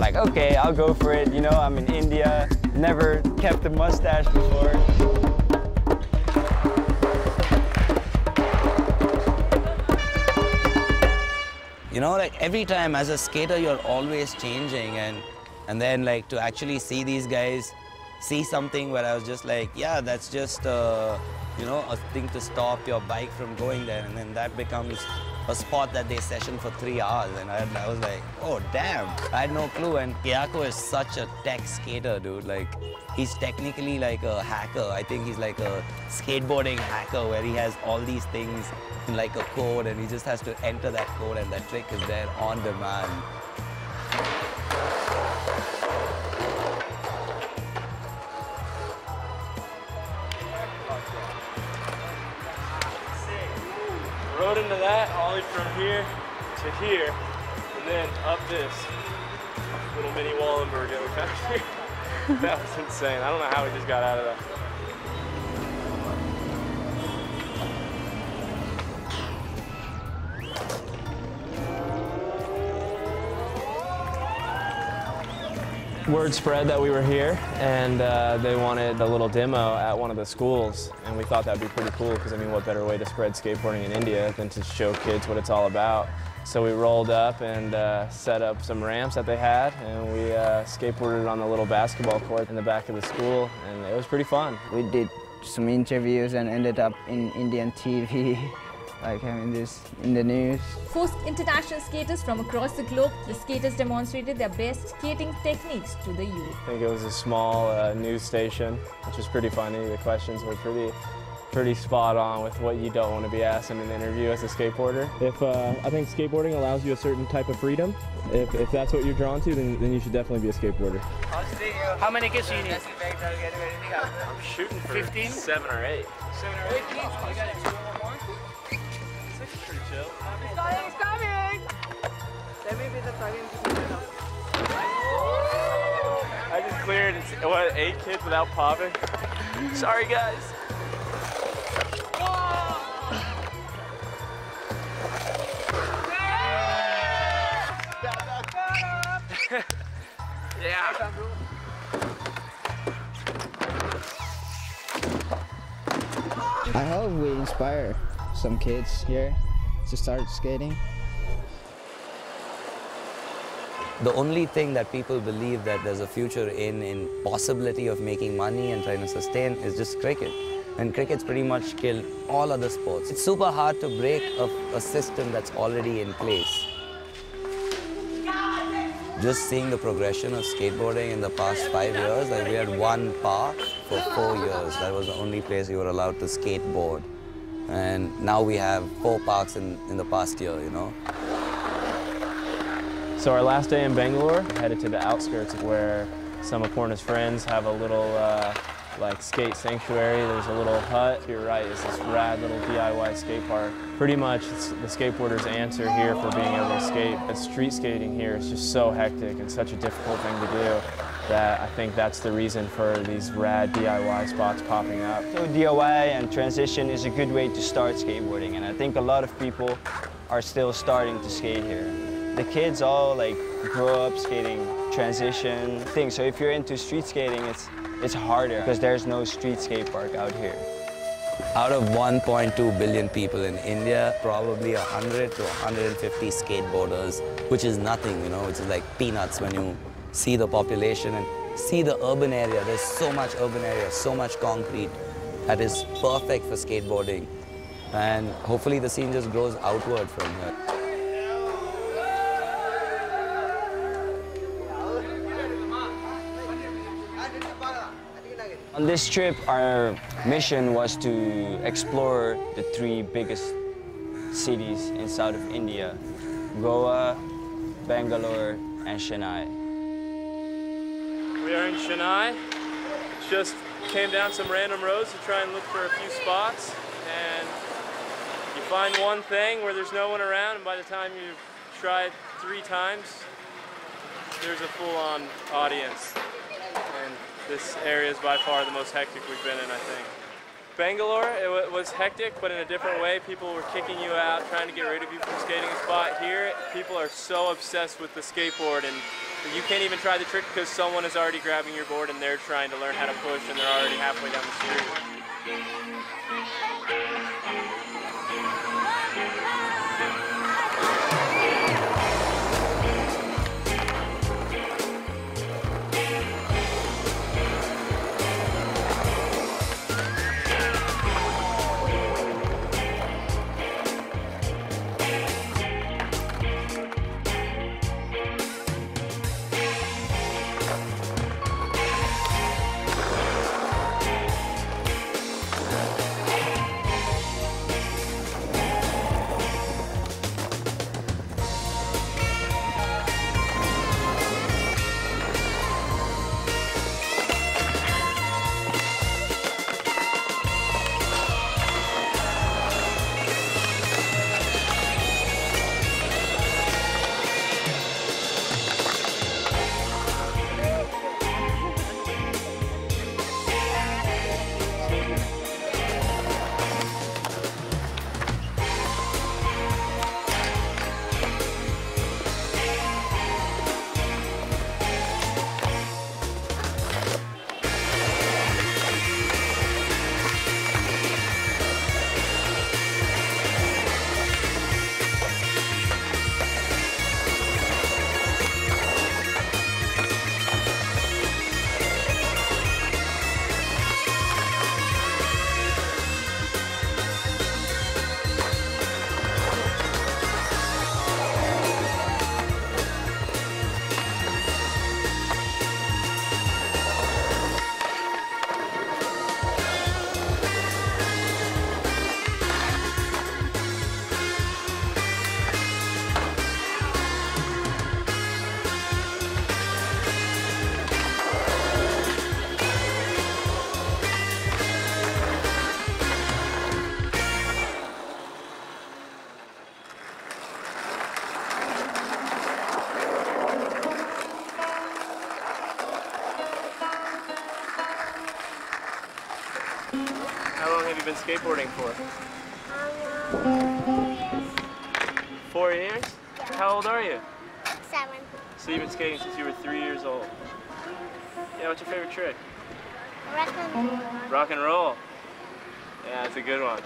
Like, okay, I'll go for it. You know, I'm in India, never kept a mustache before. You know, like every time as a skater, you're always changing. And, and then like to actually see these guys see something where I was just like, yeah, that's just, uh, you know, a thing to stop your bike from going there. And then that becomes a spot that they session for three hours. And I, I was like, oh, damn. I had no clue. And Jaakko is such a tech skater, dude. Like, he's technically like a hacker. I think he's like a skateboarding hacker where he has all these things in like a code and he just has to enter that code and that trick is there on demand. Into that, ollie from here to here, and then up this little mini Wallenberg that we found here. that was insane. I don't know how we just got out of that. Word spread that we were here, and uh, they wanted a little demo at one of the schools, and we thought that'd be pretty cool because I mean, what better way to spread skateboarding in India than to show kids what it's all about? So we rolled up and uh, set up some ramps that they had, and we uh, skateboarded on the little basketball court in the back of the school, and it was pretty fun. We did some interviews and ended up in Indian TV. like having this in the news. For international skaters from across the globe, the skaters demonstrated their best skating techniques to the youth. I think it was a small uh, news station, which was pretty funny. The questions were pretty pretty spot on with what you don't want to be asked in an interview as a skateboarder. If uh, I think skateboarding allows you a certain type of freedom, if, if that's what you're drawn to, then, then you should definitely be a skateboarder. How many kids do you need? I'm shooting for 15? seven or eight. Seven or eight kids. Let me be the I just cleared, what, eight kids without popping? Sorry, guys. yeah. I hope we inspire some kids here to start skating. The only thing that people believe that there's a future in, in possibility of making money and trying to sustain is just cricket. And cricket's pretty much killed all other sports. It's super hard to break a, a system that's already in place. Just seeing the progression of skateboarding in the past five years, like we had one park for four years. That was the only place you were allowed to skateboard. And now we have four parks in, in the past year, you know. So our last day in Bangalore, headed to the outskirts of where some of Porna's friends have a little uh, like skate sanctuary. There's a little hut. To your right is this rad little DIY skate park. Pretty much the skateboarder's answer here for being able to skate. But street skating here is just so hectic and such a difficult thing to do that I think that's the reason for these rad DIY spots popping up. So DIY and transition is a good way to start skateboarding and I think a lot of people are still starting to skate here. The kids all like grow up skating transition things. So if you're into street skating, it's it's harder because there's no street skate park out here. Out of 1.2 billion people in India, probably 100 to 150 skateboarders, which is nothing, you know, which is like peanuts when you see the population and see the urban area. There's so much urban area, so much concrete that is perfect for skateboarding. And hopefully the scene just grows outward from here. On this trip, our mission was to explore the three biggest cities in south of India, Goa, Bangalore, and Chennai. We are in Chennai. Just came down some random roads to try and look for a few spots. And you find one thing where there's no one around, and by the time you've tried three times, there's a full-on audience. This area is by far the most hectic we've been in, I think. Bangalore, it was hectic, but in a different way. People were kicking you out, trying to get rid of you from skating a spot. Here, people are so obsessed with the skateboard and you can't even try the trick because someone is already grabbing your board and they're trying to learn how to push and they're already halfway down the street. Long have you been skateboarding for? Um, Four years? How old are you? Seven. So you've been skating since you were three years old. Yeah, what's your favorite trick? Reckon. Rock and roll. Yeah, it's a good one.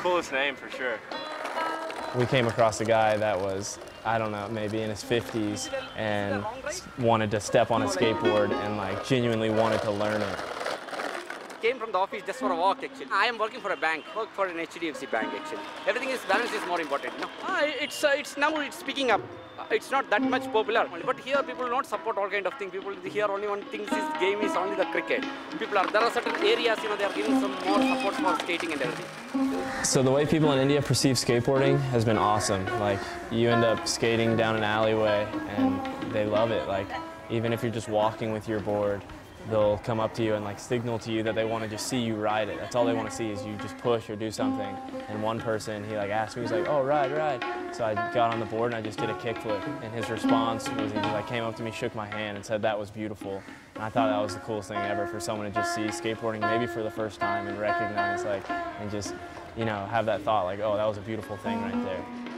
Coolest name for sure. We came across a guy that was, I don't know, maybe in his 50s and wanted to step on a skateboard and like genuinely wanted to learn it. Came from the office just for a walk actually. I am working for a bank, work for an HDFC bank actually. Everything is balance is more important. No, ah, it's uh, it's now it's picking up. Uh, It's not that much popular, but here people don't support all kind of things. People here only one thing is game is only the cricket. People are there are certain areas you know they are giving some more support for skating and everything. So the way people in India perceive skateboarding has been awesome. Like you end up skating down an alleyway and they love it. Like even if you're just walking with your board, they'll come up to you and like signal to you that they want to just see you ride it. That's all they want to see is you just push or do something. And one person, he like asked me, he's like, "Oh, ride, ride." So I got on the board and I just did a kickflip. And his response was he just like came up to me, shook my hand, and said that was beautiful. And I thought that was the coolest thing ever for someone to just see skateboarding maybe for the first time and recognize like and just you know have that thought like, "Oh, that was a beautiful thing right there."